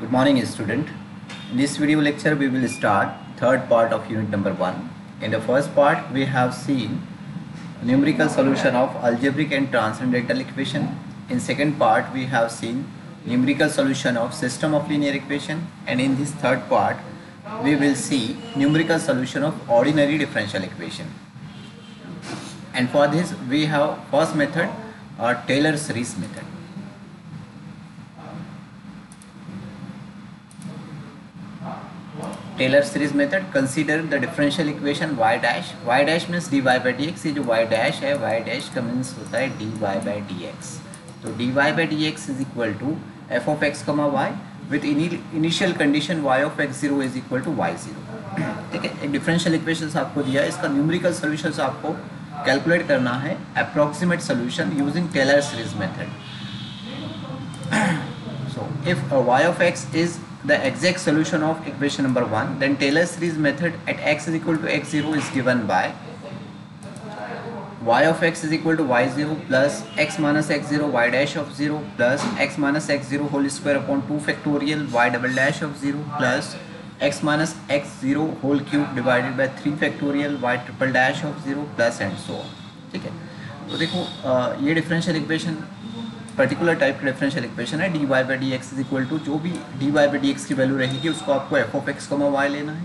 Good morning student. In this video lecture we will start third part of unit number 1. In the first part we have seen numerical solution of algebraic and transcendental equation. In second part we have seen numerical solution of system of linear equation and in this third part we will see numerical solution of ordinary differential equation. And for this we have first method uh, or Taylor series method. Taylor series method consider the differential equation y dash y dash means y by d x ये जो y dash है y dash का means होता है d y by d x तो d y by d x is equal to f of x comma y with initial condition y of x zero is equal to y zero ठीक है? एक differential equation आपको दिया है। इसका numerical solution आपको calculate करना है। Approximate solution using Taylor series method if uh, y of x is the exact solution of equation number 1 then Taylor series method at x is equal to x0 is given by y of x is equal to y0 plus x minus x0 y dash of 0 plus x minus x0 whole square upon 2 factorial y double dash of 0 plus x minus x0 whole cube divided by 3 factorial y triple dash of 0 plus and so on ठीक है तो देखो ये differential equation particular type का differential equation है d y by d x is equal to जो भी d y by d x की वैल्यू रहेगी, उसको आपको f of x comma y लेना है।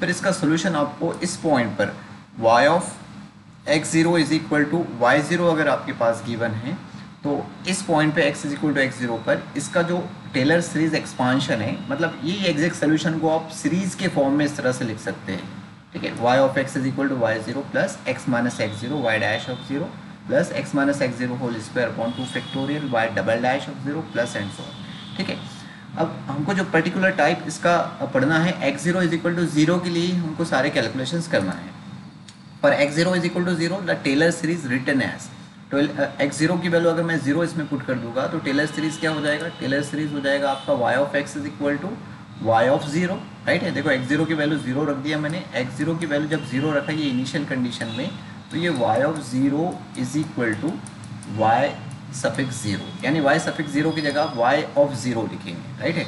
फिर इसका सोल्यूशन आपको इस पॉइंट पर y of x zero is equal to y zero अगर आपके पास गिवन है तो इस पॉइंट पे x is equal to x zero पर इसका जो टेलर सीरीज़ एक्सपांशन है मतलब ये एग्जैक्ट सोल्यूशन को आप सीरीज़ के फॉर्म में इस तरह से लिख सकते हैं। ठीक है? y of x is equal to y zero plus x minus x zero y dash of zero plus x minus x zero whole square upon two factorial y double dash of zero plus and so ठीक है? अब हमको जो particular type इसका पढ़ना है, x zero is equal to zero के लिए हमको सारे कैलकुलेशंस करना है। पर x zero is equal to zero, the Taylor series return as. X zero की वैल्यू अगर मैं ज़ीरो इसमें पुट कर दूँगा तो टेलर सीरीज़ क्या हो जाएगा? टेलर सीरीज़ हो जाएगा आपका y of x is equal to y of zero right है देखो, एक्स ज़ीरो की वैल्यू ज़ीरो रख दिया मैंने। एक्स ज़ीरो की वैल्यू जब ज़ीरो रखा ये इनिशियल कंडीशन में तो ये y of zero is equal to y suffix zero यानी y सफिक्स ज़ीरो की जगह y ऑफ़ ज़ीरो लिखेंगे राइट है?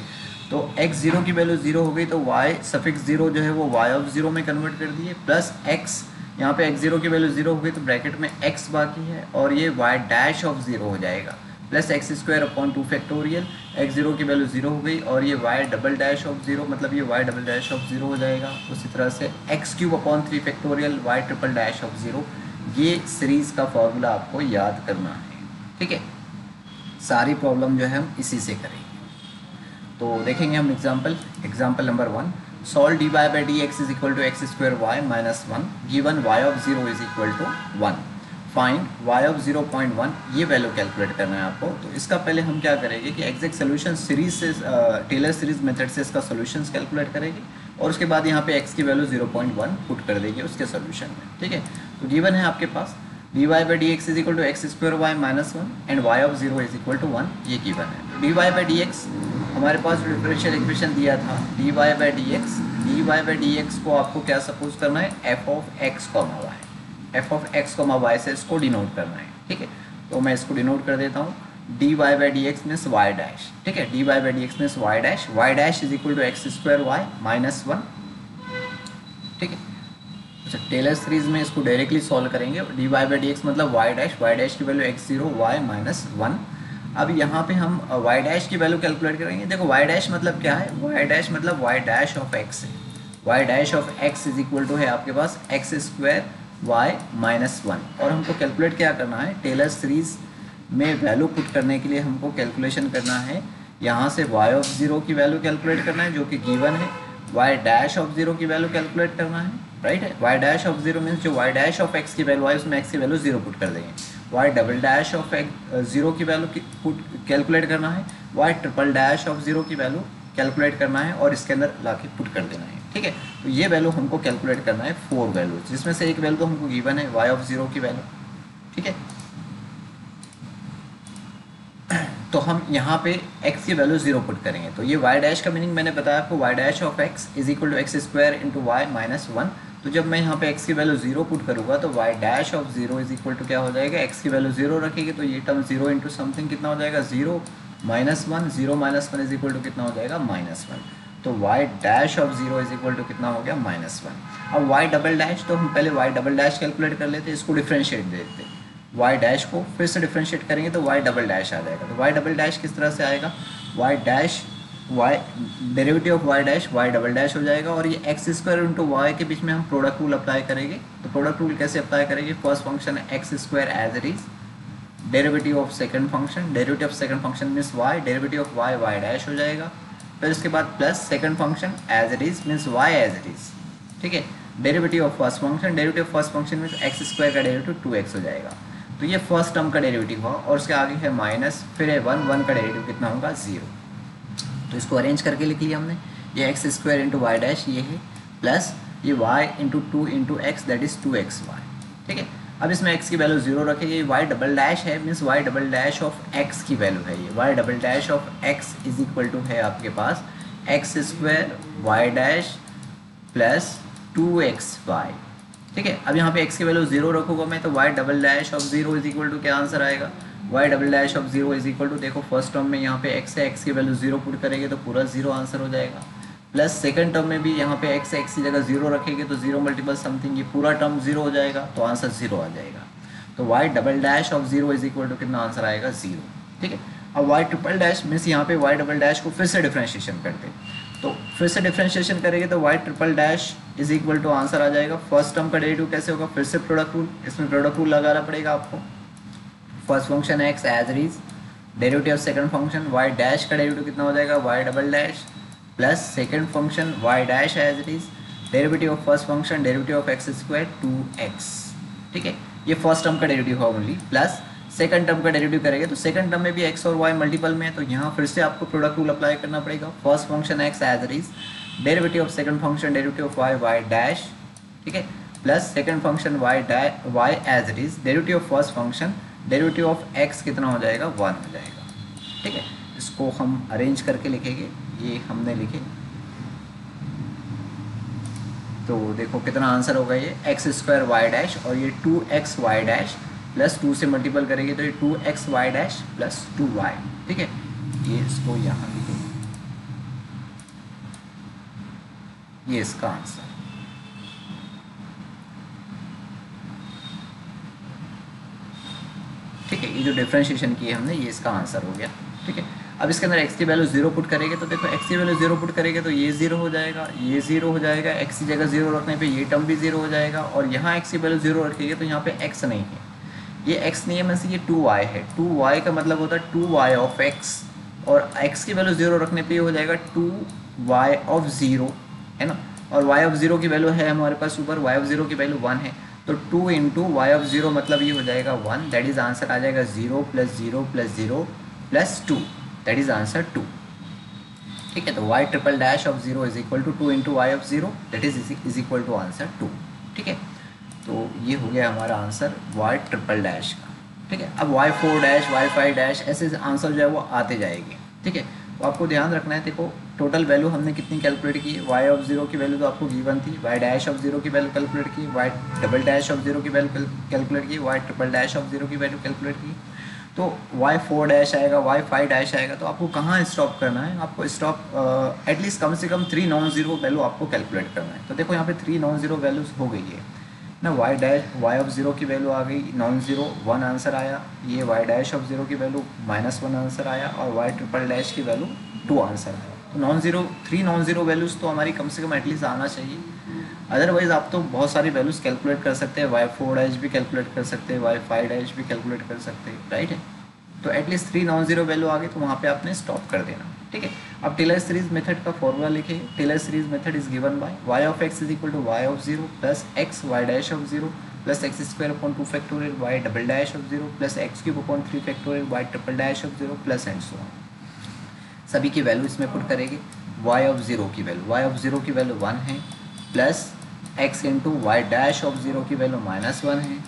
तो x ज़ीरो की वैल्यू ज़ीरो हो गई तो y सफिक्स ज़ीरो जो है वो y ऑफ़ ज़ीरो में कन्वर्ट कर दिए प्लस x, यहाँ पे x ज़ीरो की वैल्यू ज़ीरो हो गई तो ब्रैकेट में x बाकी है और ये y डैश ऑफ़ ज़ीरो हो जाएगा plus x square upon two factorial x zero की वैल्यू ज़ीरो हो गई और ये y double dash of zero मतलब ये y double dash of zero हो जाएगा। उसी तरह से x cube upon three factorial y triple dash of zero ये सीरीज़ का फॉर्मूला आपको याद करना है। ठीक है? सारी प्रॉब्लम जो है हम इसी से करेंगे। तो देखेंगे हम example example number one solve d y by d x is equal to x square y minus one given y of zero is equal to one find y of 0.1 ये वैल्यू कैलकुलेट करना है आपको। तो इसका पहले हम क्या करेंगे कि एग्जैक्ट सोल्यूशन सीरीज़ से टेलर सीरीज़ मेथड से इसका सोल्यूशन कैलकुलेट करेंगे और उसके बाद यहाँ पे एक्स की वैल्यू 0.1 पुट कर देंगे उसके सोल्यूशन में, ठीक है? तो गिवन है आपके पास d y by d x is equal to x square y minus one and y of zero is equal to one ये गिवन है। D y by d x हमारे पास डिफरेंशियल इक्वेशन दिया था d y by d x d y by d x को आपको क्या suppose करना है? F of x comma y f of x comma y से इसको डिनोट करना है, ठीक है? तो मैं इसको डिनोट कर देता हूँ d y by d x means y dash ठीक है? D y by d x means y dash y dash is equal to x square y minus one ठीक है? अच्छा टेलर सीरीज़ में इसको डायरेक्टली सॉल्व करेंगे। D y by d x मतलब y dash y dash की value x zero y minus one अब यहाँ पे हम वाई डैश की वैल्यू कैलकुलेट करेंगे। देखो वाई डैश मतलब क्या है? वाई डैश मतलब वाई डैश ऑफ़ एक्स है। Y dash of x is equal to है आपके पास x square y minus one और हमको कैलकुलेट क्या करना है? टेलर सीरीज़ में वैल्यू पुट करने के लिए हमको कैलकुलेशन करना है। यहाँ से y ऑफ़ ज़ीरो की वैल्यू कैलकुलेट करना है, जो कि गिवन है। y डैश ऑफ़ ज़ीरो की वैल्यू कैलकुलेट करना है राइट है? y dash of zero means जो y डैश ऑफ़ x की वैल्यू आई उसमें x की वैल्यू ज़ीरो पुट कर देंगे। y double dash of x zero की वैल्यू पुट कैलकुलेट करना है। y triple dash of zero की वैल्यू कैलकुलेट करना है और इसके अंदर ला के पुट कर देना है। ठीक है? तो ये वैल्यू हमको कैलकुलेट करना है फोर वैल्यू जिसमें से एक वैल्यू तो हमको गिवन है वाई ऑफ़ ज़ीरो की वैल्यू ठीक है? तो हम यहाँ पे x की वैल्यू ज़ीरो पुट करेंगे। तो ये y डैश का मीनिंग मैंने बताया आपको, y dash of x is equal to x square into y minus one तो जब मैं यहाँ पे x की वैल्यू ज़ीरो पुट करूँगा तो y dash of zero is equal to क्या हो जाएगा? x की वैल्यू ज़ीरो रखेगी तो ये टर्म ज़ीरो इंटू समथिंग कितना हो जाएगा? Zero minus one zero minus one is equal to कितना हो जाएगा? माइनस वन तो y dash of zero is equal to कितना हो गया? माइनस वन अब वाई डबल डैश तो हम पहले वाई डबल डैश कैलकुलेट कर लेते, इसको डिफ्रेंशिएट दे देते वाई डैश को फिर से डिफ्रेंशिएट करेंगे तो वाई डबल डैश आ जाएगा। तो वाई डबल डैश किस तरह से आएगा? Y dash y derivative of y dash y double dash हो जाएगा, और ये एक्स स्क्वायर इंटू वाई के बीच में हम प्रोडक्ट रूल अप्लाई करेंगे। तो प्रोडक्ट रूल कैसे अप्लाई करेंगे? फ़र्स्ट फ़ंक्शन है x square as it is derivative of second function derivative of second function means y derivative of y y dash हो जाएगा। फिर उसके बाद plus second function as it is means y as it is ठीक है? Derivative of first function derivative first function means x square का derivative two x हो जाएगा। तो ये फ़र्स्ट टर्म का डेरिवेटिव हुआ और उसके आगे है माइनस फिर है वन वन का डेरिवेटिव कितना होगा? ज़ीरो तो इसको अरेंज करके लिख लिया हमने। ये x square into y dash ये है प्लस ये y into two into x that is two x y ठीक है? अब इसमें एक्स की वैल्यू ज़ीरो रखेगी वाई डबल डैश है means y double dash of x की वैल्यू है ये। Y double dash of x is equal to है आपके पास x square y dash plus two x y ठीक है, अब यहाँ पे x की वैल्यू ज़ीरो रखूँगा मैं तो y double dash of zero is equal to क्या आंसर आएगा? y double dash of zero is equal to देखो फ़र्स्ट टर्म में यहाँ पे x है, x की वैल्यू ज़ीरो पुट करेंगे तो पूरा ज़ीरो आंसर हो जाएगा। प्लस सेकंड टर्म में भी यहाँ पे एक्स एक्स की जगह ज़ीरो रखेंगे तो ज़ीरो मल्टीपल समथिंग ये पूरा टर्म ज़ीरो हो जाएगा तो आंसर ज़ीरो आ जाएगा। तो y double dash of zero is equal to कितना आंसर आएगा? ज़ीरो ठीक है? अब y ट्रिपल डैश मीन्स यहाँ पे y डबल डैश को फिर से डिफ्रेंशिएशन करते तो फिर से डिफ्रेंशिएशन करेंगे तो y triple dash is equal to answer आ जाएगा। फ़र्स्ट टर्म का डेरिवेटिव कैसे होगा? फिर से प्रोडक्ट रूल इसमें प्रोडक्ट रूल लगाना पड़ेगा आपको। First function x as is derivative of second function y dash का डेरिवेटिव कितना हो जाएगा? Y double dash plus second function y dash as it is derivative of first function derivative of x square two x ठीक है? ये first term का derivative होगा only plus second term का डेरिवेटिव करेंगे तो सेकंड टर्म में भी एक्स और वाई मल्टीपल में है तो यहाँ फिर से आपको प्रोडक्ट रूल अप्लाई करना पड़ेगा। First function x as is derivative of second function derivative of y y dash ठीक है? Plus second function y y as it is derivative of first function derivative of x कितना हो जाएगा? One हो जाएगा। ठीक है? इसको हम अरेंज करके लिखेंगे। ये हमने लिखे। तो देखो कितना आंसर होगा ये एक्स स्क्वायर वाई डैश और ये two x y dash plus two से मल्टीपल करेंगे तो ये two x y dash plus two y ठीक है? ये इसको यहाँ लिखेंगे ये इसका आंसर। ठीक है, ये जो डिफ्रेंशिएशन की है हमने, ये इसका आंसर हो गया, ठीक है? अब इसके अंदर एक्स की वैल्यू ज़ीरो पुट करेंगे तो देखो एक्स की वैल्यू ज़ीरो पुट करेंगे तो ये ज़ीरो हो जाएगा, ये ज़ीरो हो जाएगा एक्स की जगह ज़ीरो रखने पे ये टर्म भी ज़ीरो हो जाएगा और यहाँ एक्स की वैल्यू ज़ीरो रखेंगे तो यहाँ पे एक्स नहीं है। ये एक्स नहीं है मैं से ये टू वाई है। टू वाई का मतलब होता है टू वाई ऑफ़ एक्स और एक्स की वैल्यू ज़ीरो रखने पर हो जाएगा टू वाई ऑफ़ ज़ीरो है ना? और वाई ऑफ़ ज़ीरो की वैल्यू है हमारे पास ऊपर वाई ऑफ़ ज़ीरो की वैल्यू वन है। तो two into y of zero मतलब ये हो जाएगा वन दैट इज़ आंसर आ जाएगा zero plus zero plus zero plus two that is answer two ठीक है तो y triple dash of zero is equal to two into y of zero that is is equal to answer two ठीक है? तो ये हो गया हमारा आंसर y ट्रिपल डैश का। ठीक है? अब y four dash y five dash ऐसे आंसर जो है वो आते जाएँगे। ठीक है? तो आपको ध्यान रखना है, देखो टोटल वैल्यू हमने कितनी कैलकुलेट की? y ऑफ़ ज़ीरो की वैल्यू तो आपको गिवन थी। y डैश ऑफ़ ज़ीरो की वैल्यू कैलकुलेट की। y double dash of zero की वैल्यू कैलकुलेट की। y triple dash of zero की वैल्यू कैलकुलेट की। तो वाई फोर डैश आएगा वाई फाइव डैश आएगा तो आपको कहाँ स्टॉप करना है? आपको स्टॉप एटलीस्ट कम से कम थ्री नॉन ज़ीरो वैल्यू आपको कैलकुलेट करना है। तो देखो यहाँ पे थ्री नॉन ज़ीरो वैल्यूज़ हो गई है ना y dash y of zero की वैल्यू आ गई नॉन ज़ीरो वन आंसर आया। ये वाई डैश ऑफ़ ज़ीरो की वैल्यू माइनस वन आंसर आया और वाई ट्रिपल डैश की वैल्यू टू आंसर आया। तो non zero three non zero values तो हमारी कम से कम एटलीस्ट आना चाहिए। अदरवाइज़ आप तो बहुत सारी वैल्यूज़ कैलकुलेट कर सकते हैं। वाई फोर डैश भी कैलकुलेट कर सकते हैं। वाई फाइव डैश भी कैलकुलेट कर सकते हैं। राइट है? तो at least three non zero value आ गई तो वहाँ पे आपने स्टॉप कर देना। ठीक है? अब टेलर सीरीज़ मेथड का फॉर्मूला लिखे। Taylor series method is given by y of x is equal to y of zero plus x y dash of zero plus x square upon two factorial y double dash of zero plus x cube upon three factorial y triple dash of zero plus and so सभी की value इसमें put करेगी। Y of zero की value y of zero की value one है। Plus x into y dash of zero की value minus one है।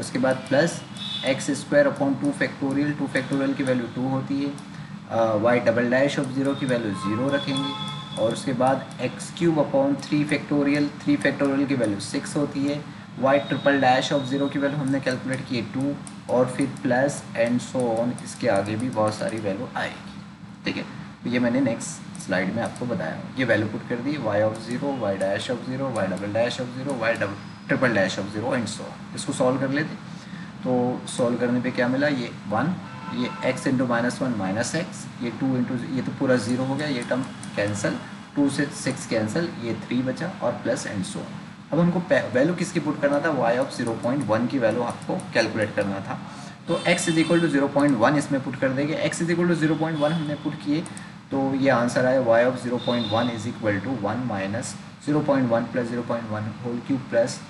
उसके बाद plus x square upon two factorial two factorial की वैल्यू टू होती है। Y double dash of zero की वैल्यू ज़ीरो रखेंगे। और उसके बाद x cube upon three factorial three factorial की वैल्यू सिक्स होती है। Y triple dash of zero की वैल्यू हमने कैलकुलेट की टू और फिर प्लस एंड सो ऑन इसके आगे भी बहुत सारी वैल्यू आएगी। ठीक है? तो ये मैंने नेक्स्ट स्लाइड में आपको बताया। ये वैल्यू पुट कर दी y of zero y dash of zero y double dash of zero y double triple dash of zero and so इसको सॉल्व कर लेते। तो सॉल्व करने पे क्या मिला? ये वन ये x into minus one minus x ये टू इंटू ये तो पूरा ज़ीरो हो गया, ये टर्म कैंसिल टू से सिक्स कैंसिल ये थ्री बचा, और प्लस एंड सो अब हमको वैल्यू किसकी पुट करना था? y of zero point one की वैल्यू आपको कैलकुलेट करना था। तो x is equal to zero point one इसमें पुट कर देंगे। x is equal to zero point one हमने पुट किए। तो ये आंसर आया y of zero point one is equal to one minus zero point one plus zero point one whole cube plus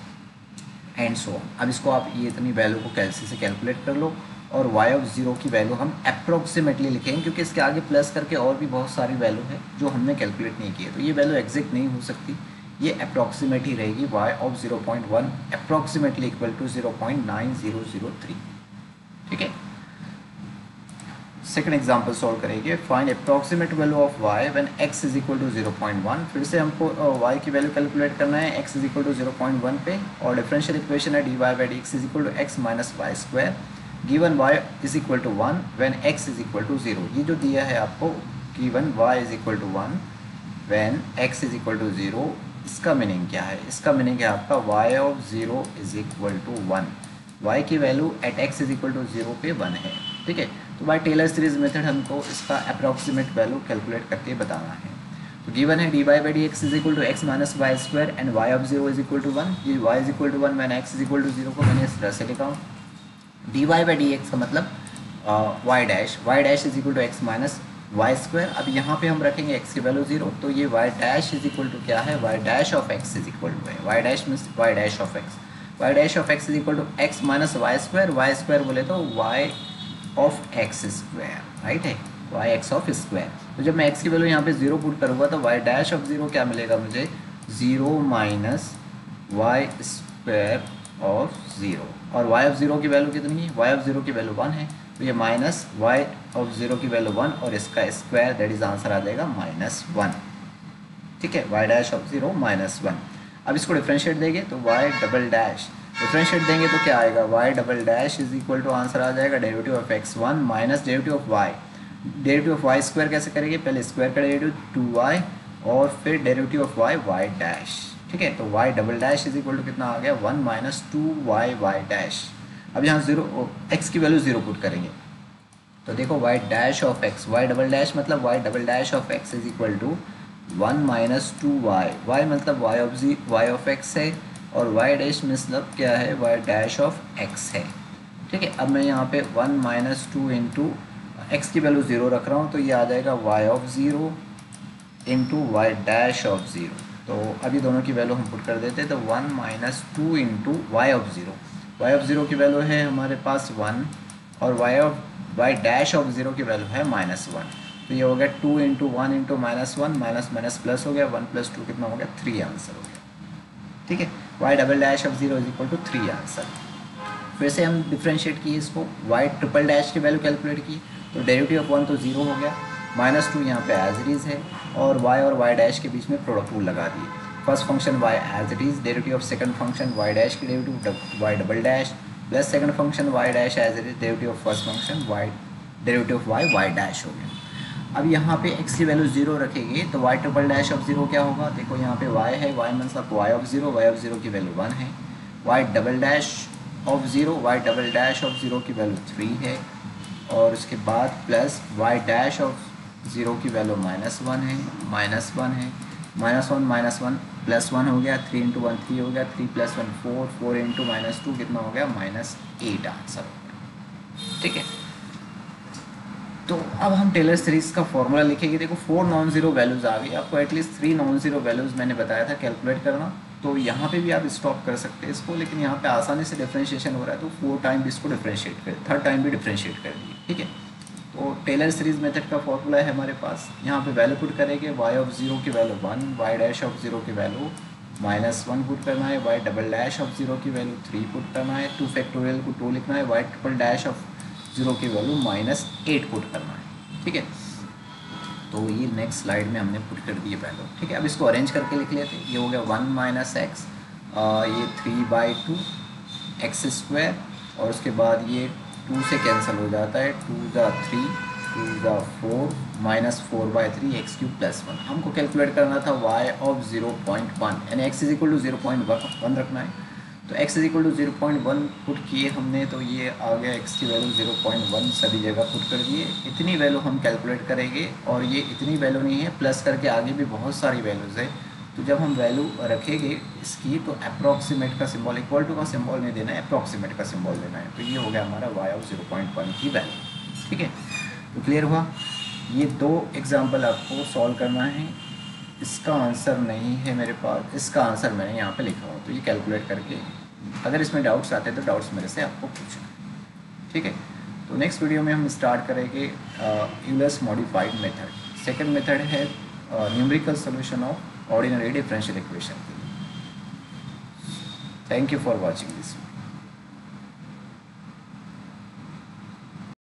and so अब इसको आप ये इतनी वैल्यू को कैसे से कैलकुलेट कर लो और वाई ऑफ़ ज़ीरो की वैल्यू हम अप्रोक्सीमेटली लिखेंगे क्योंकि इसके आगे प्लस करके और भी बहुत सारी वैल्यू है जो हमने कैलकुलेट नहीं की है तो ये वैल्यू एग्जैक्ट नहीं हो सकती। ये अप्रॉक्सीमेट ही रहेगी y of zero point one approximately equal to zero point nine zero zero three ठीक है? सेकंड एग्जांपल सॉल्व करेंगे. Find approximate value of y when x is equal to 0.1 फिर से हमको y की वैल्यू कैलकुलेट करना है. x इज़ इक्वल टू 0.1 पे. और डिफरेंशियल इक्वेशन है d y by d x is equal to x minus y square given y is equal to one when x is equal to zero ये जो दिया है आपको given y is equal to one when x is equal to zero इसका meaning क्या है? इसका meaning है आपका y of zero is equal to one y की value at x is equal to zero पे वन है. ठीक है? तो बाय टेलर सीरीज़ मेथड हमको इसका अप्रॉक्सीमेट वैल्यू कैलकुलेट करके बताना है। तो गिवन है d y by d x is equal to x minus y square and y of zero is equal to one ये y is equal to one मैंने x is equal to zero को मैंने इस तरह से लिखा हूँ। D y by d x का मतलब y dash y dash is equal to x minus y square अब यहाँ पे हम रखेंगे एक्स की वैल्यू ज़ीरो तो ये y dash is equal to क्या है? Y dash of x is equal to है y dash means y dash of x y dash of x is equal to x minus y square y square बोले तो y of x square right है y x of square तो जब मैं x की value यहाँ पे zero put करूँगा तो वाई डैश ऑफ़ ज़ीरो क्या मिलेगा मुझे? Zero minus y square of zero और वाई ऑफ़ ज़ीरो की वैल्यू कितनी? है वाई ऑफ़ ज़ीरो की वैल्यू वन है। तो ये माइनस वाई ऑफ़ ज़ीरो की वैल्यू वन और इसका स्क्वायर दैट इज़ आंसर आ जाएगा माइनस वन ठीक है? Y dash of zero minus one अब इसको डिफ्रेंशिएट देंगे तो वाई डबल डैश डिफ्रेंशिएट देंगे तो क्या आएगा? Y double dash is equal to answer आ जाएगा derivative of x one minus derivative of y derivative of y square कैसे करेंगे? पहले स्क्वायर का डेरिवेटिव टू वाई और फिर derivative of y y dash ठीक है? तो y double dash is equal to कितना आ गया? One minus two y y dash अब यहाँ ज़ीरो एक्स की वैल्यू ज़ीरो पुट करेंगे। तो देखो y dash of x y double dash मतलब y double dash of x is equal to one minus two y y मतलब y of G y of x है। और Y dash मतलब क्या है? वाई डैश ऑफ़ एक्स है। ठीक है, अब मैं यहाँ पे one minus two into x की वैल्यू ज़ीरो रख रहा हूँ तो ये आ जाएगा y of zero into y dash of zero तो अभी दोनों की वैल्यू हम पुट कर देते हैं तो one minus two into y of zero y of zero की वैल्यू है हमारे पास वन और y of y dash of zero की वैल्यू है माइनस वन तो ये हो गया two into one into minus one minus minus plus हो गया वन प्लस टू कितना हो गया? थ्री आंसर हो गया। ठीक है? Y double dash of zero is equal to three answer फिर से हम डिफ्रेंशिएट किए इसको. वाई ट्रिपल डैश की वैल्यू कैलकुलेट की. तो डेरिवेटिव ऑफ़ वन तो ज़ीरो हो गया. माइनस टू यहाँ पे एज इट इज़ है. और वाई और वाई डैश के बीच में प्रोडक्ट रूल लगा दिए. First function y as it is derivative of second function y dash की derivative y double dash plus second function y dash as it is derivative of first function y derivative of y y dash हो गया. अब यहाँ पे x की value zero रखेंगे तो y triple dash of zero क्या होगा? देखो यहाँ पे y है, y मतलब y of zero y of zero की वैल्यू वन है। y double dash of zero y double dash of zero की वैल्यू थ्री है। और उसके बाद plus y dash of zero की वैल्यू माइनस वन है माइनस वन है। Minus one minus one plus one हो गया थ्री इंटू वन थ्री हो गया three plus one four four into minus two कितना हो गया? माइनस एट आंसर ठीक है? अब हम टेलर सीरीज़ का फॉर्मूला लिखेंगे। देखो फोर नॉन ज़ीरो वैल्यूज़ आ गई आपको at least three non zero values मैंने बताया था कैलकुलेट करना। तो यहाँ पे भी आप स्टॉप कर सकते हैं इसको, लेकिन यहाँ पे आसानी से डिफ्रेंशिएशन हो रहा है तो फोर टाइम भी इसको डिफ्रेंशिएट कर थर्ड टाइम भी डिफ्रेंशिएट कर दिए। ठीक है? तो टेलर सीरीज़ मेथड का फॉर्मूला है हमारे पास। यहाँ पे वैल्यू पुट करेंगे। वाई ऑफ़ ज़ीरो की value one y dash of zero की वैल्यू माइनस वन पुट करना है। Y double dash of zero की वैल्यू थ्री पुट करना है। टू फैक्टोरियल को टू लिखना है। Y triple dash of zero की वैल्यू माइनस एट पुट करना है। ठीक है? तो ये नेक्स्ट स्लाइड में हमने पुट कर दिए पहले। ठीक है, अब इसको अरेंज करके लिख लेते ये हो गया वन माइनस एक्स ये three by two x square और उसके बाद ये टू से कैंसिल हो जाता है। टू ज़ा थ्री टू ज़ा four minus four by three x cube plus one हमको कैलकुलेट करना था y of zero point one यानी x is equal to zero point one रखना है। तो x is equal to zero point one put किए हमने तो ये आ गया x की वैल्यू ज़ीरो पॉइंट वन सभी जगह पुट कर दिए। इतनी वैल्यू हम कैलकुलेट करेंगे और ये इतनी वैल्यू नहीं है प्लस करके आगे भी बहुत सारी वैल्यूज़ है। तो जब हम वैल्यू रखेंगे इसकी तो अप्रॉक्सीमेट का सिंबल इक्वल टू का सिंबल नहीं देना है अप्रॉक्सीमेट का सिंबल देना है। तो ये हो गया हमारा y of zero point one की वैल्यू ठीक है? तो क्लियर हुआ? ये दो एग्ज़ाम्पल आपको सॉल्व करना है। इसका आंसर नहीं है मेरे पास, इसका आंसर मैंने यहाँ पे लिखा हुआ तो ये कैलकुलेट करके। अगर इसमें डाउट्स आते हैं तो डाउट्स मेरे से आपको पूछना ठीक है? तो नेक्स्ट वीडियो में हम स्टार्ट करेंगे Euler's modified method second method है numerical solution of ordinary differential equation thank you for watching this